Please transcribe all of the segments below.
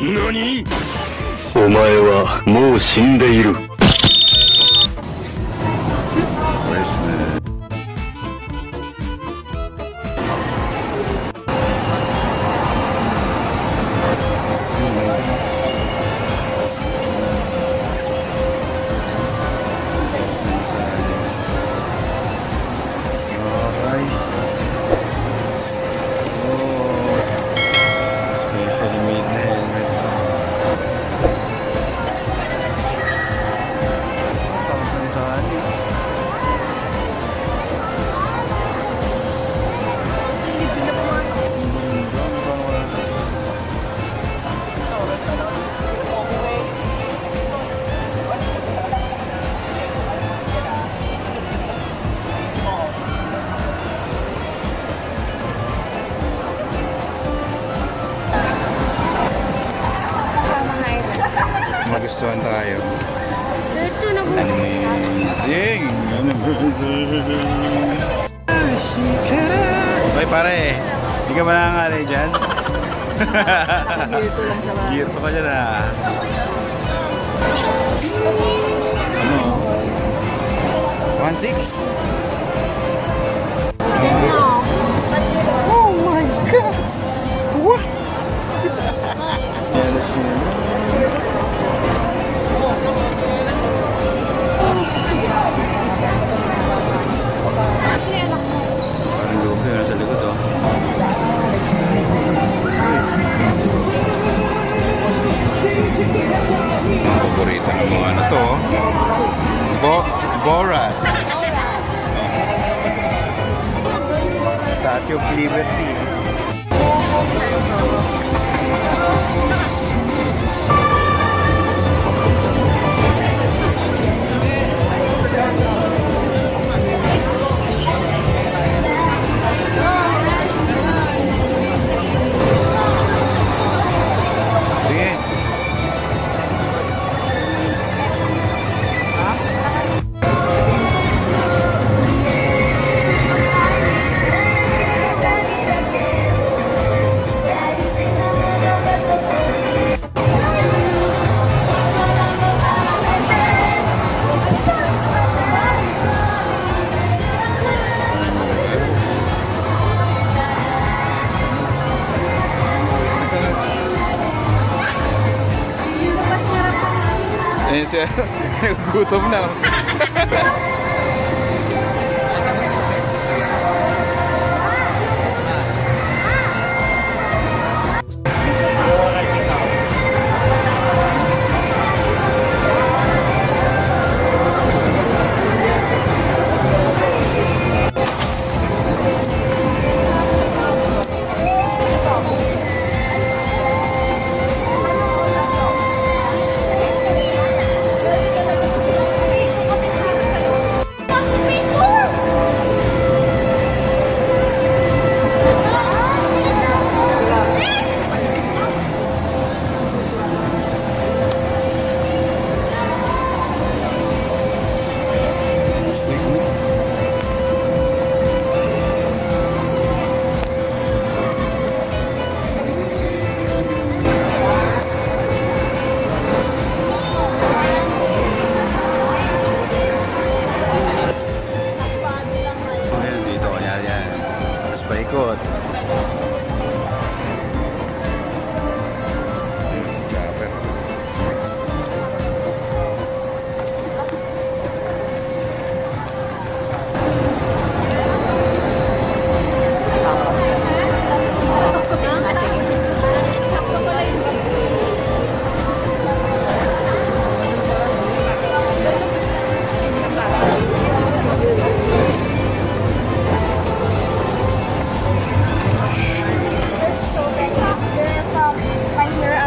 何？お前はもう死んでいる。Magustuhan tayo. Ito, nag- Amazing! Bye pare! Hindi ka ba nangangalay dyan? Dito lang sa bahay. Gear to ka dyan ah. Ano? 1.6? Borat. Statue of Liberty. Ayun siya. Gutom na.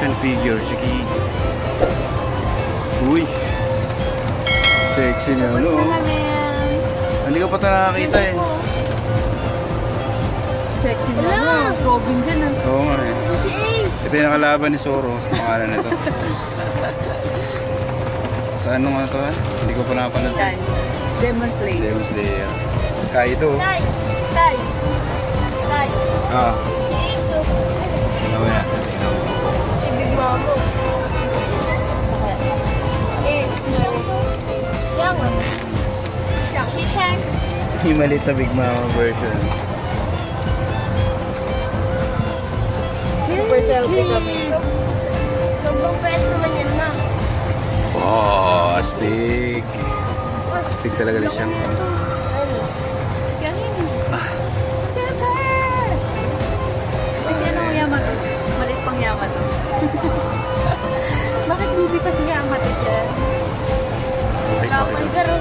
Action figure, sige. Uy. Sexy na namin. Hindi ko pa ito nakakita eh. Sexy na. Wala. Robin dyan ah. Oo nga eh. Ito si Ace. Ito yung nakalaban ni Zoro sa pangalan nito. sa ano nga ito ah? Hindi ko pa napanood. Demon Slayer. Demon Slayer. Kaido. Tay. Tay. Tay. Ah. Oh. Ano yan? Mamo. Eh, Yang. Siya. Si Shanks. Yung maliit na Big Mama version. Super selfie kami. Sobrang pwede naman yan, ma. Oh, astig. Astig talaga rin siya.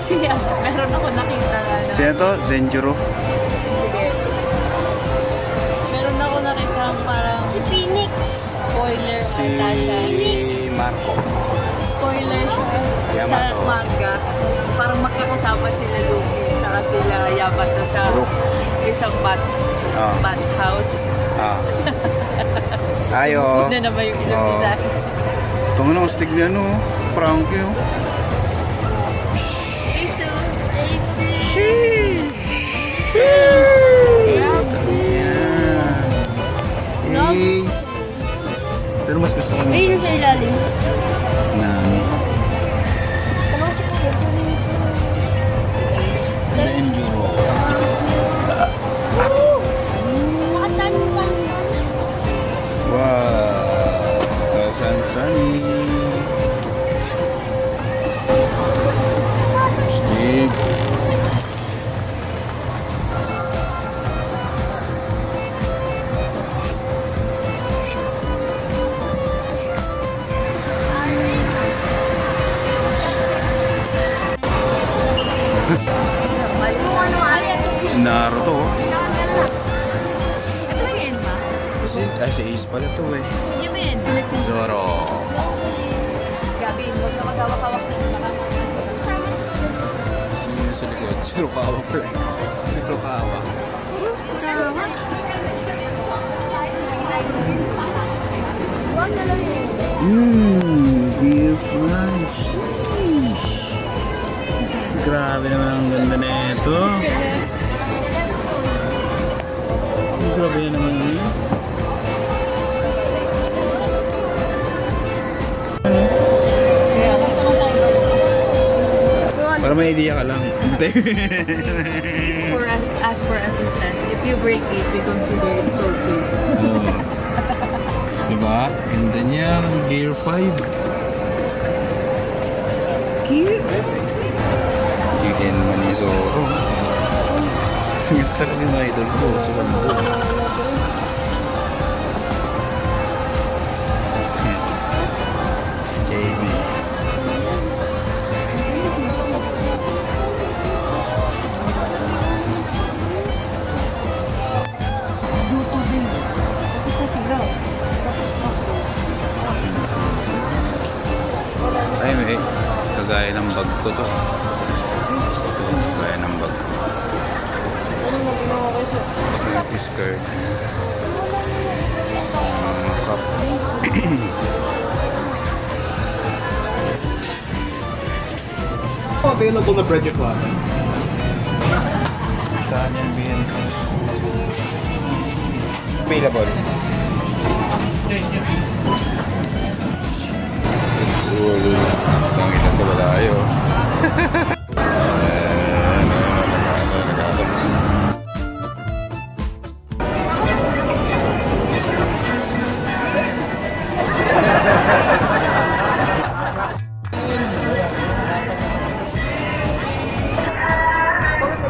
Si. Meron ako nakita na. ano. Sino to? Denjuro? Sige. Meron ako nakita parang... Si Phoenix. Spoiler. Si ata siya. Marco. Spoiler siya. Yamato. Sa manga. Parang magkakasama sila Luffy tsaka sila Yamato sa isang bat, Ah. bat house. Ah. Ayo. Yun na naman yung nila. Ito nga na, astig niya, no? Oh. Pala to eh. Philippine. Zoro. Gabi, huwag na maghawak-hawak na. Sino yung sa likod? Si Rukawa pala. Na lang yun. Mmm, may idea ka lang. For, ask for assistance. If you break it, we consider it soul case. oh. Diba? Ganda niya. Gear 5. Cute. Bigyan naman ni Zoro. Yung talaga yung idol ko sa bando. Kagaya ng bag ko to. Ito, kagaya ng bag ko. Turkey skirt. Um, cup. Available na Bridget Plaza. Saan yan, BN? Available. Ulo. Nakita sa balayo.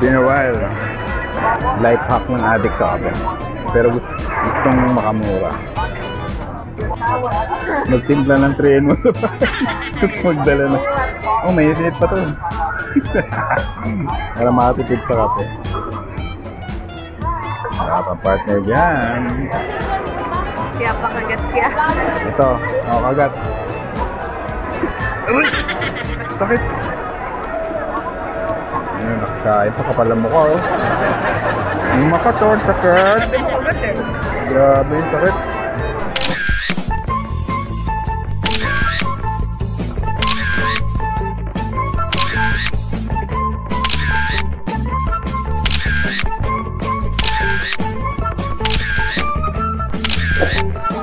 Been a while. Life hack ng addict sa akin. Pero gusto, gustong makamura. Magtimpla ng 3 in 1. Magdala na. Oh, may init pa to. Para makatipid sa kape. Wala pang partner dyan. Kaya pakagat siya. Ito, oh, kagat. sakit. Ayun, nakakain pa kapal ang mukha, oh. Ang maka to, ang sakit. Grabe yung sakit. Bye.